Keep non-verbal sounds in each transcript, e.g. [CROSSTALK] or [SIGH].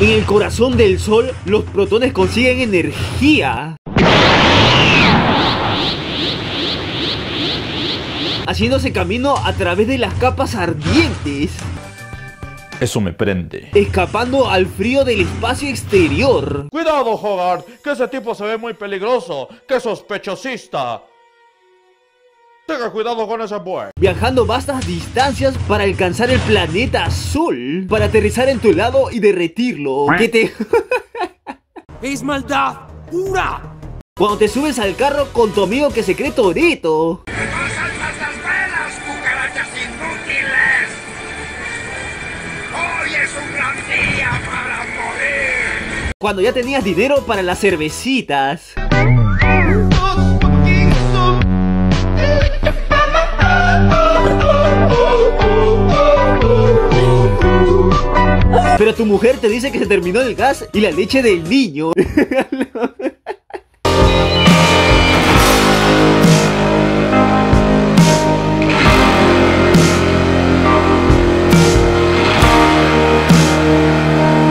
En el corazón del sol, los protones consiguen energía. Haciéndose camino a través de las capas ardientes. Eso me prende. Escapando al frío del espacio exterior. Cuidado, Hogarth, que ese tipo se ve muy peligroso, que sospechosista. Tenga cuidado con buey. Viajando vastas distancias para alcanzar el planeta azul. Para aterrizar en tu lado y derretirlo. Que te... [LAUGHS] ¡Es maldad pura! Cuando te subes al carro con tu amigo que se cree Torito. cucarachas inútiles! ¡Hoy es un gran día para morir! Cuando ya tenías dinero para las cervecitas. Pero tu mujer te dice que se terminó el gas y la leche del niño. [LAUGHS]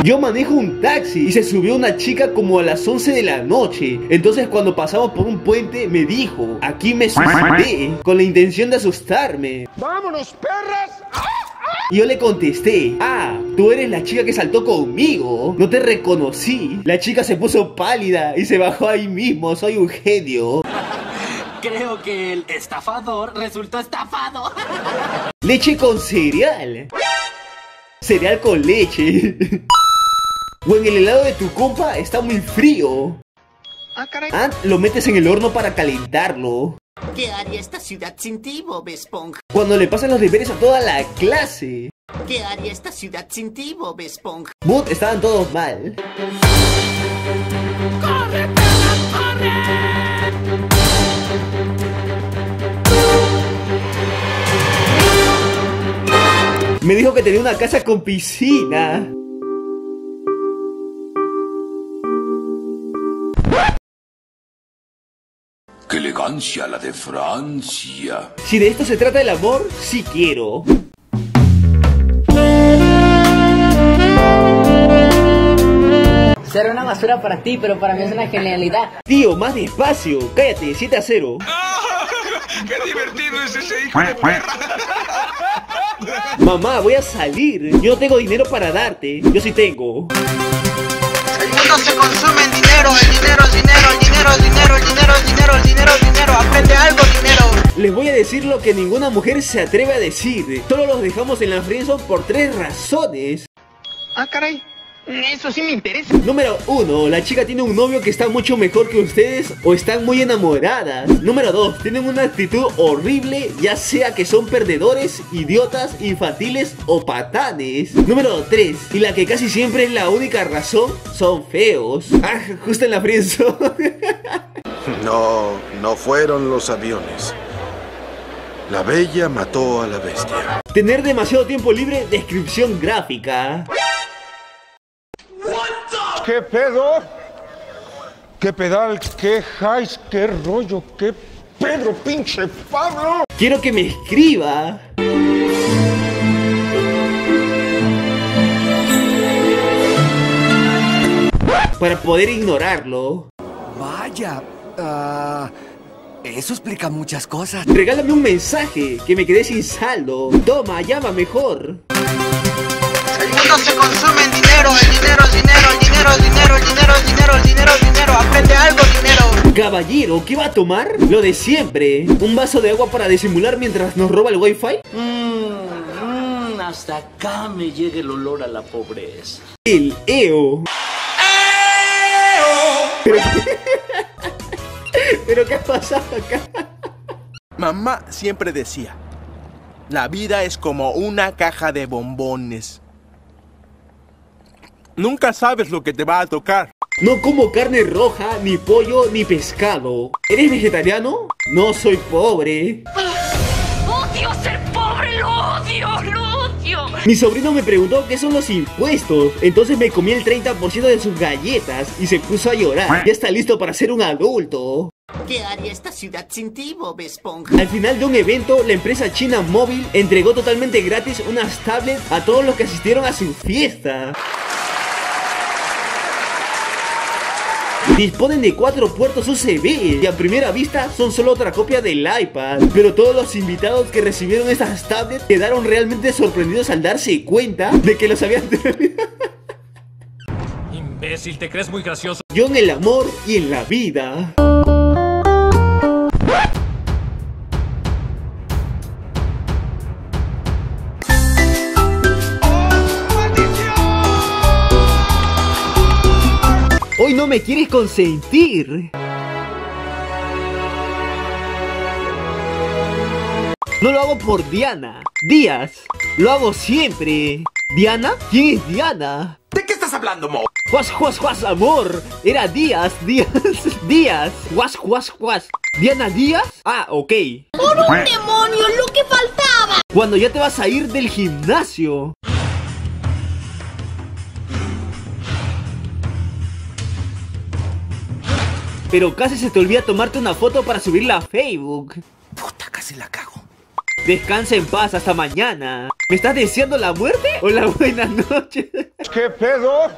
Yo manejo un taxi y se subió una chica como a las 11 de la noche. Entonces cuando pasamos por un puente me dijo, aquí me [LAUGHS] suicidé con la intención de asustarme. ¡Vámonos, perras! Y yo le contesté, ah, tú eres la chica que saltó conmigo. No te reconocí. La chica se puso pálida y se bajó ahí mismo. Soy un genio. [LAUGHS] Creo que el estafador resultó estafado. [LAUGHS] Leche con cereal. Cereal con leche. [LAUGHS] O en el helado de tu compa está muy frío. Ah, lo metes en el horno para calentarlo. ¿Qué haría esta ciudad sin ti, Bob Esponja? Cuando le pasan los deberes a toda la clase. ¿Qué haría esta ciudad sin ti, Bob Esponja? Estaban todos mal. ¡Corre, perra, corre! Me dijo que tenía una casa con piscina. ¡Qué elegancia la de Francia! Si de esto se trata el amor, sí quiero. Será una basura para ti, pero para mí es una genialidad. Tío, más despacio. Cállate, 7 a 0. [LAUGHS] ¡Qué divertido es ese hijo de perra! [LAUGHS] Mamá, voy a salir. Yo no tengo dinero para darte. Yo sí tengo. El mundo se consume en dinero, el dinero, el dinero, el dinero, el dinero, decir lo que ninguna mujer se atreve a decir. Solo los dejamos en la friendzone por tres razones. Ah, caray. Eso sí me interesa. Número 1. La chica tiene un novio que está mucho mejor que ustedes o están muy enamoradas. Número 2. Tienen una actitud horrible, ya sea que son perdedores, idiotas, infantiles o patanes. Número 3. Y la que casi siempre es la única razón, son feos. Ah, justo en la friendzone. [LAUGHS] No, no fueron los aviones. La bella mató a la bestia. Tener demasiado tiempo libre, descripción gráfica. ¿Qué pedo? ¿Qué pedal? ¿Qué highs? ¿Qué rollo? ¿Qué Pedro, pinche Pablo? Quiero que me escriba. Para poder ignorarlo. Vaya, ah, eso explica muchas cosas. Regálame un mensaje, que me quedé sin saldo. Toma, llama mejor. El mundo se consume en dinero, el dinero, el dinero, el dinero, el dinero, el dinero, el dinero, el dinero, el dinero. Aprende algo, dinero. Caballero, ¿qué va a tomar? Lo de siempre. ¿Un vaso de agua para disimular mientras nos roba el wifi? Mmm, mmm, hasta acá me llega el olor a la pobreza. El EO. Pero, [LAUGHS] ¿Pero qué ha pasado acá? Mamá siempre decía, la vida es como una caja de bombones. Nunca sabes lo que te va a tocar. No como carne roja, ni pollo, ni pescado. ¿Eres vegetariano? No soy pobre. ¡Odio ser pobre! ¡Lo odio! ¡Lo odio! Mi sobrino me preguntó qué son los impuestos. Entonces me comí el 30% de sus galletas y se puso a llorar. Ya está listo para ser un adulto. ¿Qué haría esta ciudad sin ti, Bob Esponja? Al final de un evento, la empresa china Móvil entregó totalmente gratis unas tablets a todos los que asistieron a su fiesta. Disponen de cuatro puertos USB y a primera vista son solo otra copia del iPad. Pero todos los invitados que recibieron estas tablets quedaron realmente sorprendidos al darse cuenta de que los habían Imbécil, ¿te crees muy gracioso? Yo en el amor y en la vida. No me quieres consentir. No lo hago por Diana. Díaz. Lo hago siempre. ¿Diana? ¿Quién es Diana? ¿De qué estás hablando, Mo? Juas, juas, juas, amor. Era Díaz, Díaz, [LAUGHS] Díaz. Juas, juas, juas. ¿Diana Díaz? Ah, ok. ¡Por un demonio, lo que faltaba! Cuando ya te vas a ir del gimnasio. Pero casi se te olvida tomarte una foto para subirla a Facebook. Puta, casi la cago. Descansa en paz hasta mañana. ¿Me estás deseando la muerte o la buena noche? [LAUGHS] ¿Qué pedo?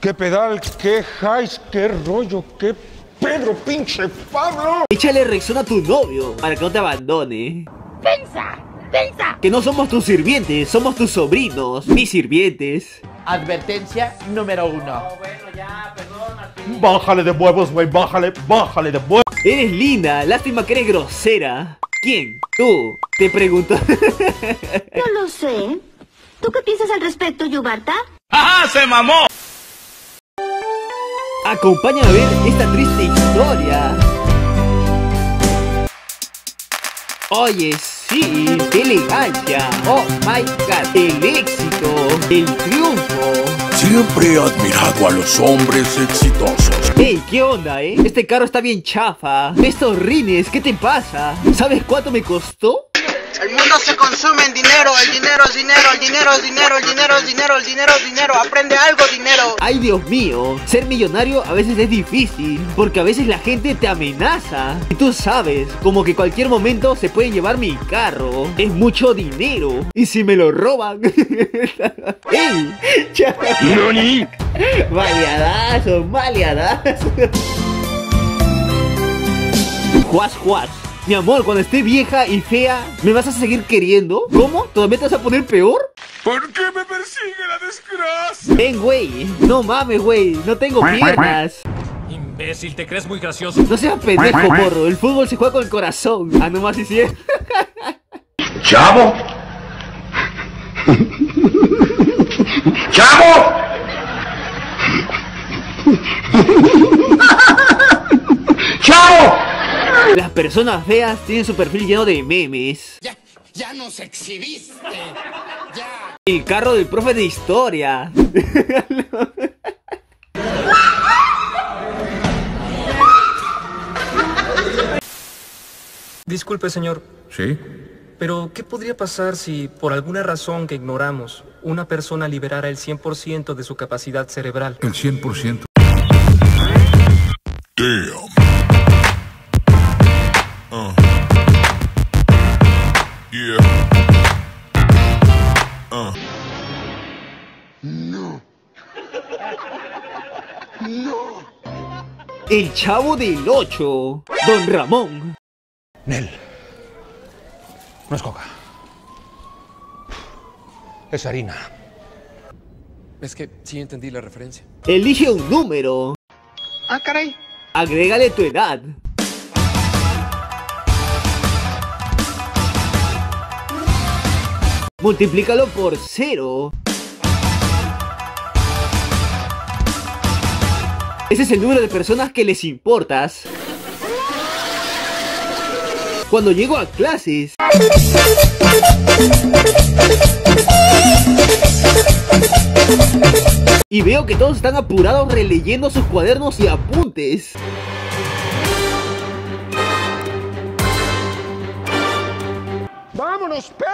¿Qué pedal? ¿Qué highs? ¿Qué rollo? ¿Qué Pedro pinche Pablo? Échale reacción a tu novio para que no te abandone. ¡Pensa! ¡Pensa! Que no somos tus sirvientes, somos tus sobrinos, mis sirvientes. Advertencia número uno. Bájale de huevos, güey, bájale, bájale de huevos. Eres linda, lástima que eres grosera. ¿Quién? Tú. Te pregunto. [LAUGHS] No lo sé. ¿Tú qué piensas al respecto, Yubarta? ¡Ajá, se mamó! Acompáñame a ver esta triste historia. Oye, sí, qué elegancia. Oh my god, el éxito, el triunfo. Siempre he admirado a los hombres exitosos. Ey, ¿qué onda, eh? Este carro está bien chafa. Estos rines, ¿qué te pasa? ¿Sabes cuánto me costó? El mundo se consume en dinero, el dinero es dinero, el dinero es dinero, el dinero es dinero, el dinero es dinero, aprende algo dinero. Ay, Dios mío, ser millonario a veces es difícil, porque a veces la gente te amenaza. Y tú sabes, como que cualquier momento se pueden llevar mi carro. Es mucho dinero. Y si me lo roban... [LAUGHS] ¡Ey! ¡Noni! Maleadazo, maleadazo. Juas, juas. Mi amor, cuando esté vieja y fea, ¿me vas a seguir queriendo? ¿Cómo? ¿Todavía te vas a poner peor? ¿Por qué me persigue la desgracia? Ven, güey. No mames, güey. No tengo piernas. Imbécil, ¿te crees muy gracioso? No seas pendejo, porro. El fútbol se juega con el corazón. Ah, nomás si sí. ¡Chavo! ¡Chavo! ¡Chavo! Las personas feas tienen su perfil lleno de memes. Ya, ya nos exhibiste. Ya. El carro del profe de historia. Disculpe, señor. ¿Sí? Pero, ¿qué podría pasar si, por alguna razón que ignoramos, una persona liberara el 100% de su capacidad cerebral? El 100%. Damn. No. El chavo del 8. Don Ramón. Nel. No es coca. Es harina. Es que sí entendí la referencia. Elige un número. Ah, caray. Agrégale tu edad. Multiplícalo por cero. Ese es el número de personas que les importas. Cuando llego a clases. Y veo que todos están apurados releyendo sus cuadernos y apuntes. ¡Vámonos, perra!